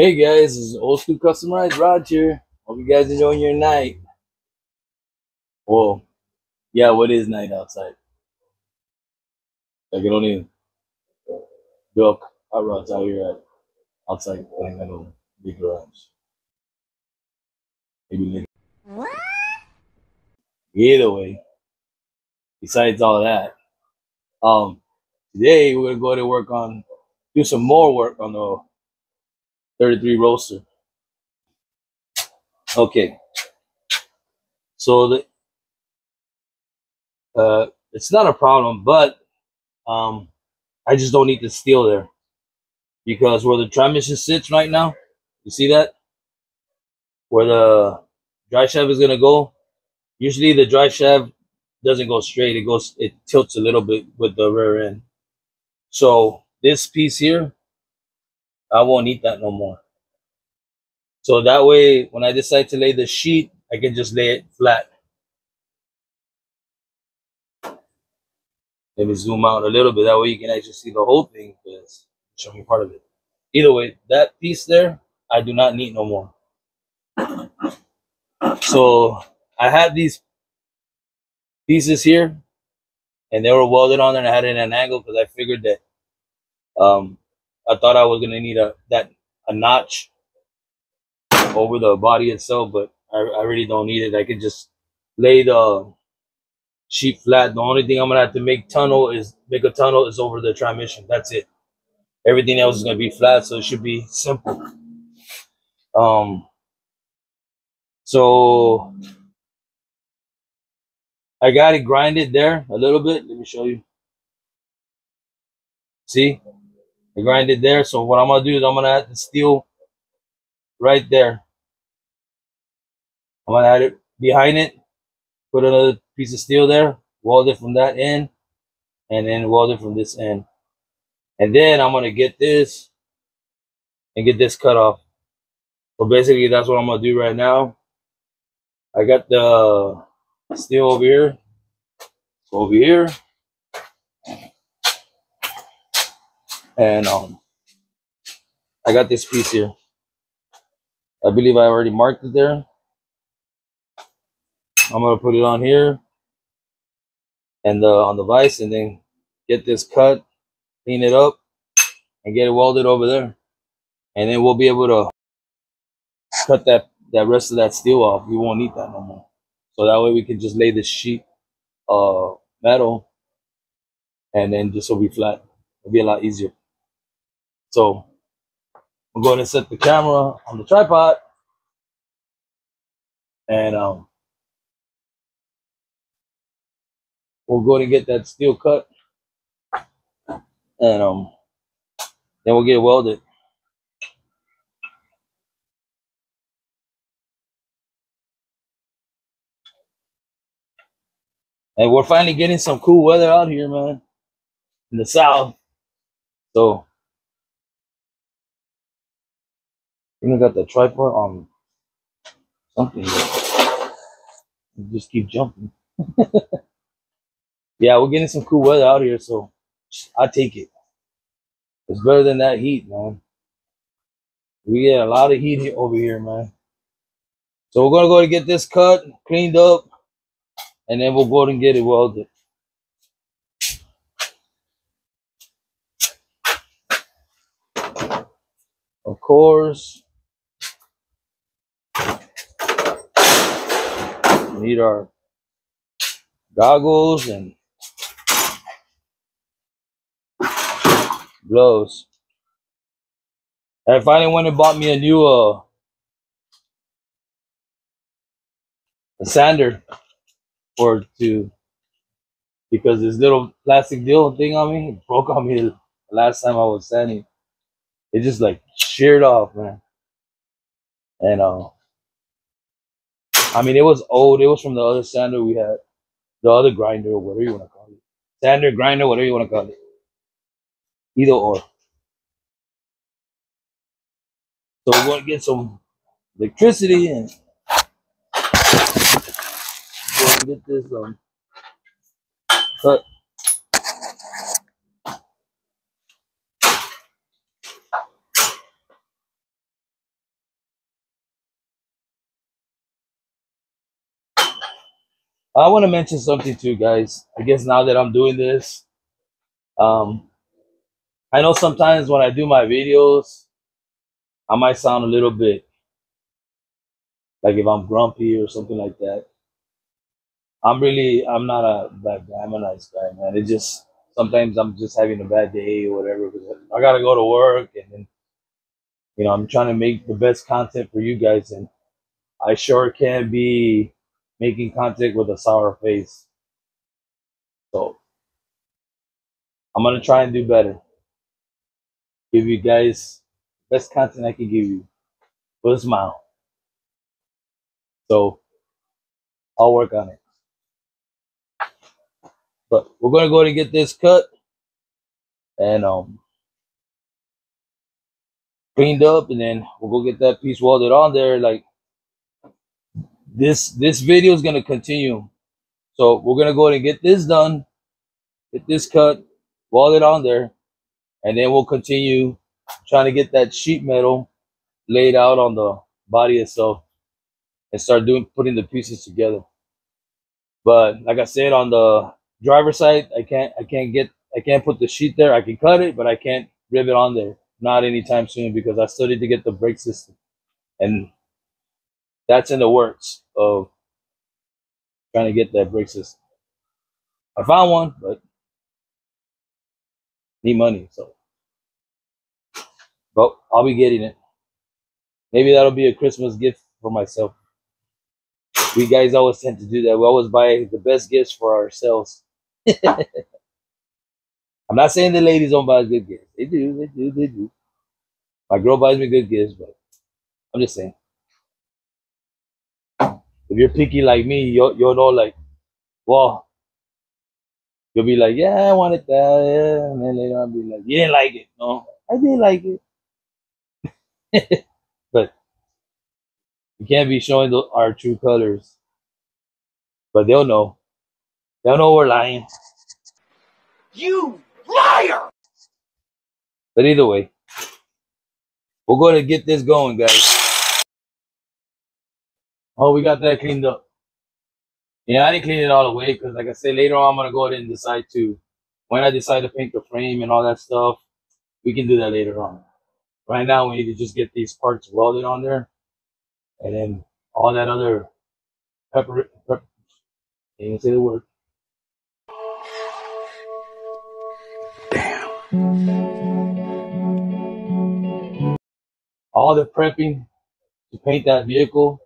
Hey guys, this is old school Custom Rides here. Hope you guys enjoying your night. Well, yeah, what is night outside? I can only build hot rods out here at outside playing at a big garage. Maybe later. What? Either way, besides all that, um, today we're gonna go to work on do some more work on the 33 roadster. Okay, so the uh, it's not a problem, but um, I just don't need the steel there because where the transmission sits right now, you see that where the drive shaft is gonna go. Usually the drive shaft doesn't go straight; it goes it tilts a little bit with the rear end. So this piece here, I won't need that no more. So that way, when I decide to lay the sheet, I can just lay it flat. Let me zoom out a little bit. That way you can actually see the whole thing. Because show me part of it. Either way, that piece there, I do not need no more. So I had these pieces here, and they were welded on there, and I had it at an angle because I figured that um, I thought I was gonna need a that a notch over the body itself, but I, I really don't need it. I can just lay the sheet flat. The only thing I'm gonna have to make tunnel is make a tunnel is over the transmission. That's it. Everything else is gonna be flat, so it should be simple. Um, so I got it grinded there a little bit. Let me show you. See, I grinded there. So what I'm gonna do is I'm gonna add the steel right there. I'm gonna add it behind it, put another piece of steel there, weld it from that end, and then weld it from this end. And then I'm gonna get this and get this cut off. So basically that's what I'm gonna do right now. I got the steel over here, over here, and um, I got this piece here. I believe I already marked it there. I'm gonna put it on here and on the vise, and then get this cut, clean it up, and get it welded over there, and then we'll be able to cut that that rest of that steel off. We won't need that no more. So that way we can just lay the sheet uh metal and then just will be flat. It'll be a lot easier. So I'm going to set the camera on the tripod and um we'll go and get that steel cut and um then we'll get welded. And we're finally getting some cool weather out here, man, in the south. So, I got the tripod on something. Just keep jumping. yeah, we're getting some cool weather out here, so I take it. It's better than that heat, man. We get a lot of heat over here, man. So we're gonna go to get this cut, cleaned up, and then we'll go and get it welded. Of course, need our goggles and gloves. I finally went and bought me a new uh a sander or to because this little plastic deal thing on me broke on me the last time I was sanding. It just like sheared off, man. And uh I mean it was old, it was from the other sander we had, the other grinder whatever you want to call it. Sander, grinder, whatever you want to call it. Either or. So we're gonna get some electricity and get this um cut. I want to mention something too, guys. I guess now that I'm doing this, um, I know sometimes when I do my videos, I might sound a little bit like if I'm grumpy or something like that. I'm really, I'm not a bad guy. I'm a nice guy, man. It just sometimes I'm just having a bad day or whatever. I gotta go to work, and then you know I'm trying to make the best content for you guys, and I sure can't be making contact with a sour face. So I'm gonna try and do better. Give you guys best content I can give you with a smile. So I'll work on it. But we're gonna go and get this cut and um cleaned up, and then we'll go get that piece welded on there. Like this, this video is gonna continue. So we're gonna go and get this done, get this cut, weld it on there, and then we'll continue trying to get that sheet metal laid out on the body itself and start doing putting the pieces together. But like I said, on the driver side, I can't I can't get I can't put the sheet there. I can cut it, but I can't rivet on there. Not anytime soon because I still need to get the brake system. And that's in the works of trying to get that brake system. I found one, but need money, so but I'll be getting it. Maybe that'll be a Christmas gift for myself. We guys always tend to do that. We always buy the best gifts for ourselves. I'm not saying the ladies don't buy good gifts. They do, they do, they do. My girl buys me good gifts, but I'm just saying. If you're picky like me, you'll, you'll know, like, well, you'll be like, yeah, I wanted that. Yeah. And then later on, be like, you didn't like it. No, I did like it. but you can't be showing the, our true colors. But they'll know. They'll know we're lying. You liar! But either way, we're going to get this going, guys. Oh, we got that cleaned up. Yeah, I didn't clean it all the way because, like I said, later on I'm gonna go ahead and decide to when I decide to paint the frame and all that stuff. We can do that later on. Right now, we need to just get these parts welded on there, and then all that other pepper. pepper can't say the word. All the prepping to paint that vehicle.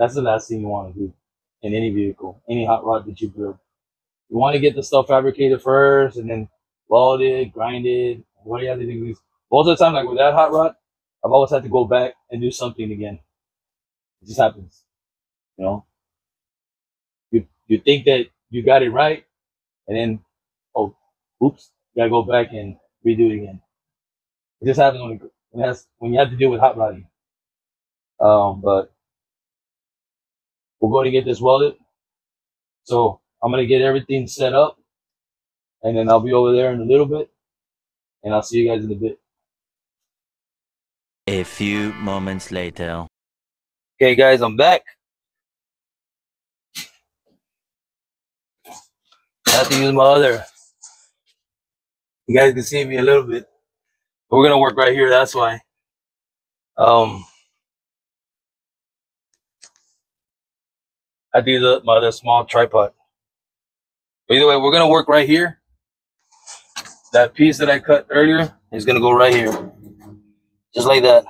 That's the last thing you want to do in any vehicle, any hot rod that you build. You want to get the stuff fabricated first, and then weld it. What do you have to do? Most of the time, like with that hot rod, I've always had to go back and do something again. It just happens, you know. You you think that you got it right, and then oh, oops, you gotta go back and redo it again. It just happens when it, when, when you have to deal with hot rodding. Um, but we're going to get this welded. So I'm gonna get everything set up, and then I'll be over there in a little bit, and I'll see you guys in a bit. A few moments later. Okay, guys, I'm back. I have to use my other. You guys can see me a little bit. But we're gonna work right here. That's why. Um, I do the my other small tripod. But either way, we're gonna work right here. That piece that I cut earlier is gonna go right here, just like that.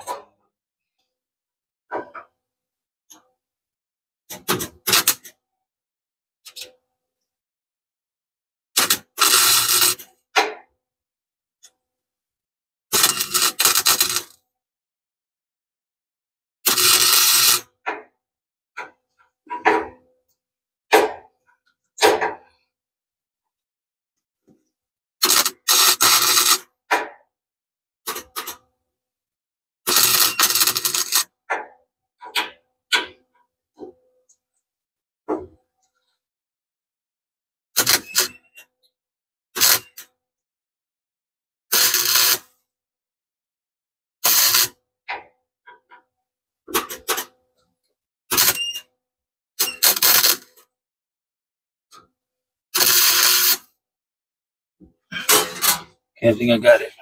I think I got it.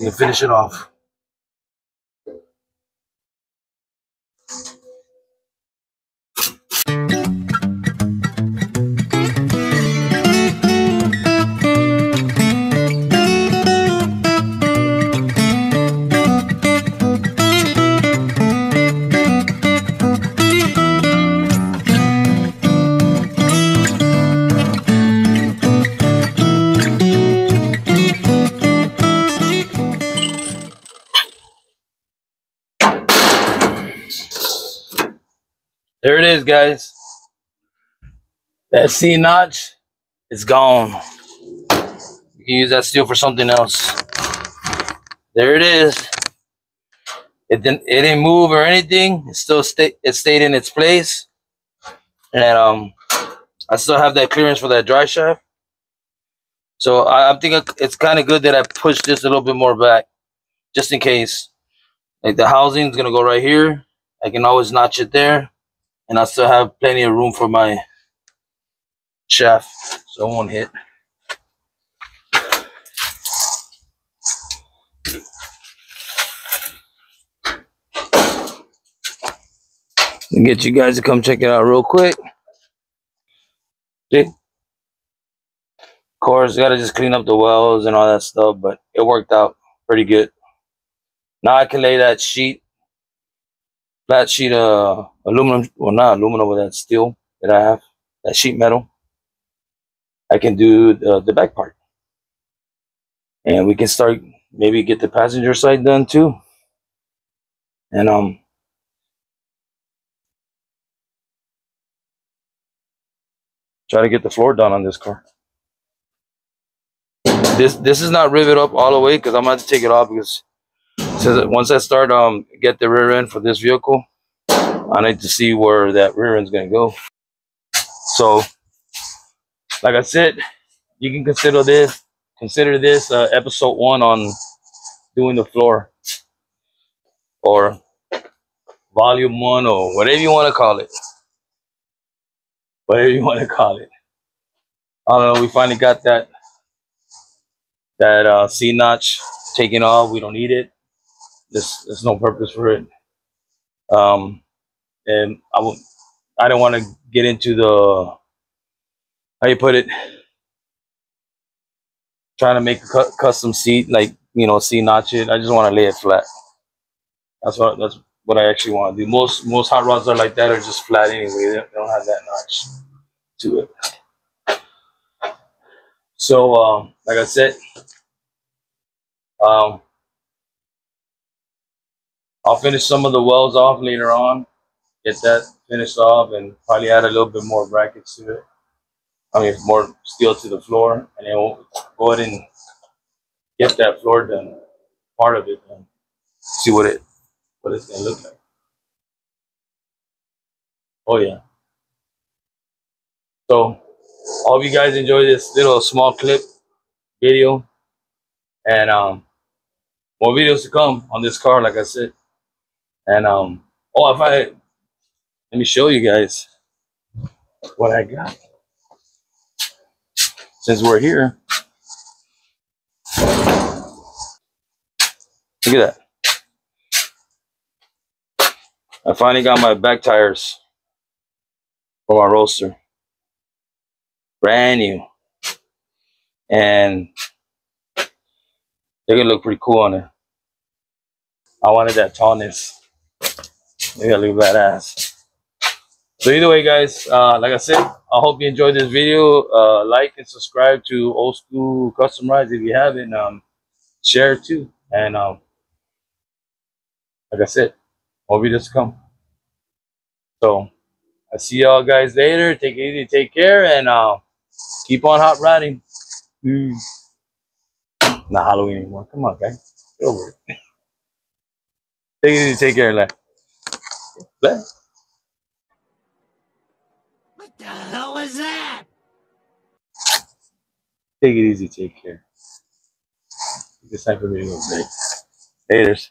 Can finish it off. There it is, guys. That C notch is gone. You can use that steel for something else. There it is. It didn't it didn't move or anything. It still stay it stayed in its place. And um I still have that clearance for that drive shaft. So I, I'm thinking it's kind of good that I pushed this a little bit more back, just in case. Like the housing is gonna go right here. I can always notch it there, and I still have plenty of room for my shaft, so it won't hit. Get you guys to come check it out real quick. See? Of course, gotta just clean up the welds and all that stuff, but it worked out pretty good. Now I can lay that sheet, flat sheet of aluminum, well not aluminum, but that steel that I have, that sheet metal. I can do the, the back part. And we can start, maybe get the passenger side done too. And um, try to get the floor done on this car. This this is not rivet up all the way because I'm have to take it off because since once I start um get the rear end for this vehicle, I need to see where that rear end's gonna go. So, like I said, you can consider this consider this uh, episode one on doing the floor or volume one or whatever you want to call it. Whatever you want to call it. I don't know. We finally got that that uh, C notch taken off. We don't need it. There's there's no purpose for it. Um, and I won't. I don't want to get into the how you put it. Trying to make a cu- custom seat, like you know, C notch it. I just want to lay it flat. That's what that's what I actually want to do. Most most hot rods are like that, are just flat anyway. They don't they don't have that notch to it. So, um, like I said, um, I'll finish some of the welds off later on. Get that finished off, and probably add a little bit more brackets to it. I mean, more steel to the floor, and then we'll go ahead and get that floor done, part of it done. See what it what it's gonna look like. Oh yeah. So, I hope you guys enjoy this little small clip video, and um, more videos to come on this car, like I said. And um, oh, if I let me show you guys what I got since we're here. Look at that. I finally got my back tires for my roadster. brand new, and they're gonna look pretty cool on it. I wanted that tallness. They gotta look badass. So either way, guys, uh, like I said, I hope you enjoyed this video. Uh, like and subscribe to Old School Custom Rides if you haven't. Um, share it too. And um, like I said, more videos to come. So I see y'all guys later. Take it easy, take care, and uh, keep on hot rodding. Mm. Not Halloween anymore. Come on, guys. Get over it. Take it easy, take care, lad. Bye. What the hell was that? Take it easy, take care. It's time for me to go to bed. Haters.